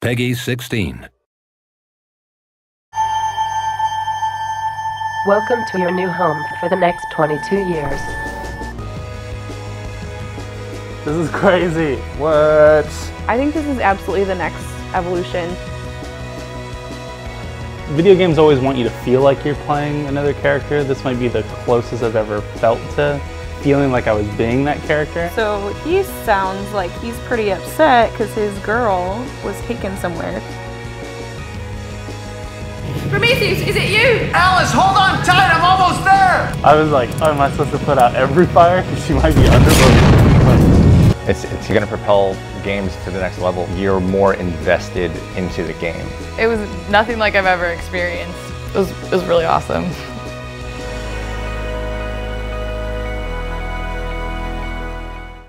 Peggy 16. Welcome to your new home for the next 22 years. This is crazy. What? I think this is absolutely the next evolution. Video games always want you to feel like you're playing another character. This might be the closest I've ever felt to feeling like I was being that character. So he sounds like he's pretty upset because his girl was taken somewhere. Prometheus, is it you? Alice, hold on tight, I'm almost there! I was like, oh, am I supposed to put out every fire? Because she might be under It's, it's going to propel games to the next level. You're more invested into the game. It was nothing like I've ever experienced. It was, it was really awesome.